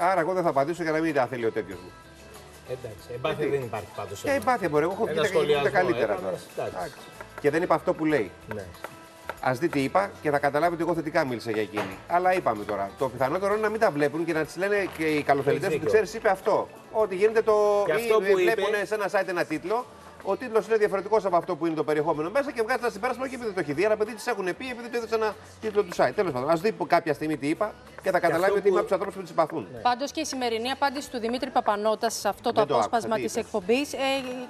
Άρα εγώ δεν θα απαντήσω για να μην άθελει ο τέτοιος μου. Εντάξει, εμπάθεια δεν υπάρχει πάντως. Και εμπάθεια μπορεί. Εγώ έχω Ένα πει τα σχολιασμό καλύτερα έκανες, τώρα. εντάξει. Και δεν είπα αυτό που λέει. Ναι. Α δει τι είπα και θα καταλάβει ότι εγώ θετικά μίλησα για εκείνη. Αλλά είπαμε τώρα. Το πιθανότερο είναι να μην τα βλέπουν και να τις λένε και οι καλοθελητές Έχεις ότι δίκιο. ξέρεις, είπε αυτό. Ότι γίνεται το. Και αυτό ή που βλέπουν είπε- σε ένα site ένα τίτλο. Ο τίτλος είναι διαφορετικός από αυτό που είναι το περιεχόμενο μέσα και βγάζει ένα συμπέρασμα όχι επειδή το έχει δει, αλλά επειδή τις έχουν πει, επειδή το είδες σε ένα τίτλο του site. Τέλος πάντων, ας δει κάποια στιγμή τι είπα και θα καταλάβει αυτό ότι είμαι που- από τους ανθρώπους που τι συμπαθούν. Πάντως και η σημερινή απάντηση του Δημήτρη Παπανότα σε αυτό το Δεν το απόσπασμα άκουσα, τι της είπες; εκπομπής, ε,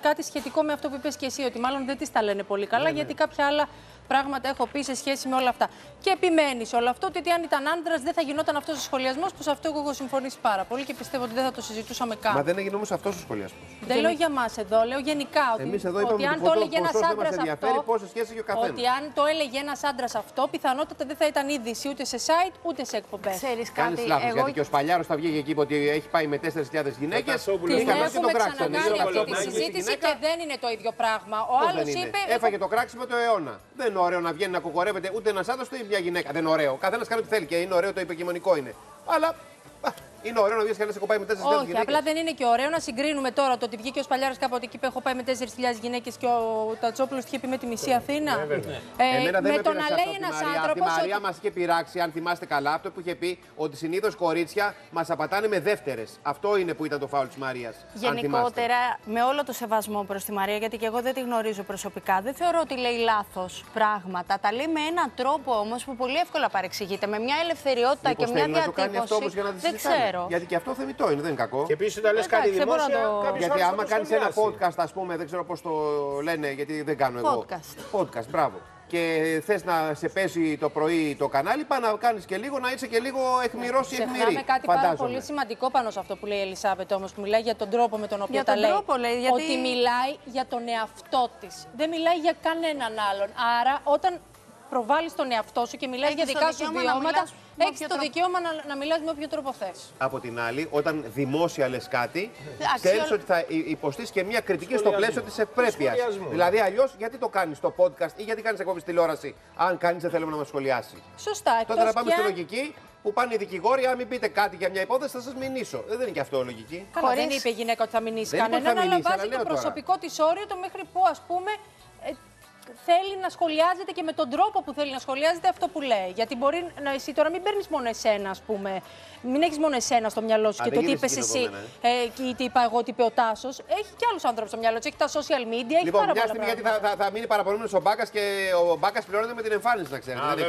κάτι σχετικό με αυτό που είπες και εσύ, ότι μάλλον δεν της τα λένε πολύ καλά, Ναι, γιατί κάποια άλλα πράγματα έχω πει σε σχέση με όλα αυτά. Και επιμένεις σε όλο αυτό ότι αν ήταν άντρας δεν θα γινόταν αυτός ο σχολιασμός, που σε αυτό εγώ έχω συμφωνήσει πάρα πολύ και πιστεύω ότι δεν θα το συζητούσαμε καν. Μα δεν έγινε όμως αυτός ο σχολιασμός. Δεν λέω για μα εδώ, λέω γενικά. Ότι, Εμείς εδώ ότι είπαμε αν ότι το ποσό- έλεγε ένας ποσός δεν άντρας μας ενδιαφέρει αυτό. πόση σχέση έχει ο καθένας. Ότι αν το έλεγε ένας άντρας αυτό, πιθανότατα δεν θα ήταν είδηση ούτε σε site ούτε σε εκπομπές. Ξέρεις Κάνεις κάτι, λάθος. εγώ Γιατί και ο Σπαλιάρος θα βγήκε εκεί είπε ότι έχει πάει με 4.000 γυναίκες. Τασόπουλος Την Είχαμε έχουμε ξανακάνει αυτή τη Κολονάκη στη συζήτηση και δεν είναι το ίδιο πράγμα. Ο άλλος είπε. Έφαγε το κράξιμο το αιώνα. Δεν είναι ωραίο να βγαίνει να κοκορεύεται ούτε ένας άντρας ούτε μια γυναίκα. Δεν είναι ωραίο. Καθένας κάνει ό,τι θέλει και είναι ωραίο το υποκειμονικό είναι. Αλλά α, είναι ωραίο να βγεις και να σε κοπάει με 4.000 Όχι, γυναίκες. απλά δεν είναι και ωραίο να συγκρίνουμε τώρα το ότι βγήκε ο Σπαλιάρο κάποτε εκεί που έχω πάει με 4.000 γυναίκες και ο Τατσόπουλος είχε πει με τη μισή Αθήνα. Ε, Εμένα δεν με με το πείραξε να αυτό λέει τη ένας Μαρία. άνθρωπος. Τη Μαρία μας είχε πειράξει, αν θυμάστε καλά, αυτό που είχε πει ότι συνήθως κορίτσια μας απατάνε με δεύτερες. Αυτό είναι που ήταν το φάουλ της Μαρίας. Γενικότερα, με όλο το σεβασμό προς τη Μαρία, γιατί και εγώ δεν τη γνωρίζω προσωπικά, δεν θεωρώ ότι λέει λάθος πράγματα. Τα λέει με έναν τρόπο όμως που πολύ εύκολα παρεξηγείται. Με μια ελευθεριότητα και μια να το κάνει αυτό διατύπωση. όμως για να τη δεν συζητάνε; Ξέρω. Γιατί και αυτό θεμητό είναι, δεν είναι κακό. Και επίσης όταν λες Εντάξει, κάτι δεν μπορώ να δημόσια, το- κάποιος Γιατί άλλος θα άμα το κάνεις ένα σχολιάσει. podcast, ας πούμε, δεν ξέρω πώς το λένε, γιατί δεν κάνω εγώ. Podcast. Podcast, μπράβο. Και θες να σε πέσει το πρωί το κανάλι, πάει να κάνεις και λίγο, να είσαι και λίγο αιχμηρός ή αιχμηρή. Ξεχνάμε κάτι πάρα φαντάζομαι. πολύ σημαντικό πάνω σε αυτό που λέει η Ελισάβετ όμως, που μιλάει για τον τρόπο με τον οποίο Για τα τον λέει. τρόπο, λέει, γιατί- Ότι μιλάει για τον εαυτό της. Δεν μιλάει για κανέναν άλλον. Άρα, όταν προβάλλεις τον εαυτό σου και μιλάει Έχεις για το δικά σου δικαίωμα να βιώματα, μιλάς με έχεις όποιο το τρόπο. δικαίωμα να, να μιλάς με όποιο τρόπο θες. Από την άλλη, όταν δημόσια λες κάτι, Εντάξει, ξέρεις όλα- ότι θα υποστείς και μια κριτική στο πλαίσιο της ευπρέπεια. Σχολιασμό. Δηλαδή, αλλιώς γιατί το κάνεις στο podcast ή γιατί κάνεις εκπομπή στη τηλεόραση, αν κανεί δεν θέλουμε να μας σχολιάσει. Σωστά. Τότε εκτός να πάμε κι στη αν- λογική που πάνε οι δικηγόροι, αν μην πείτε κάτι για μια υπόθεση, θα σας μηνύσω. Ε, Δεν είναι και αυτό λογική. Καλά, δεν Χωρίς- είπε η γυναίκα ότι θα μηνύσει Δεν είπε ότι θα κανέναν, αλλά μηνύσει, αλλά βάζει λέω το τώρα. προσωπικό της όριο το μέχρι που ας πούμε ε, θέλει να σχολιάζεται και με τον τρόπο που θέλει να σχολιάζεται αυτό που λέει. Γιατί μπορεί να εσύ τώρα μην παίρνεις μόνο εσένα, ας πούμε. Μην έχεις μόνο εσένα στο μυαλό σου Α, και δεν το τι είπες γίνεται εσύ. συγκεκριμένα, Ε, και τι είπα εγώ, τι είπε ο Τάσος. Έχει και άλλους άνθρωπου στο μυαλό του. Έχει τα social media, έχει Λοιπόν, πάρα μια πολλά στιγμή γιατί πράγματα. θα, θα, θα μείνει παραπονούμενο ο Μπάκας και ο Μπάκας πληρώνεται με την εμφάνιση, να ξέρετε. Α, Δεν έχει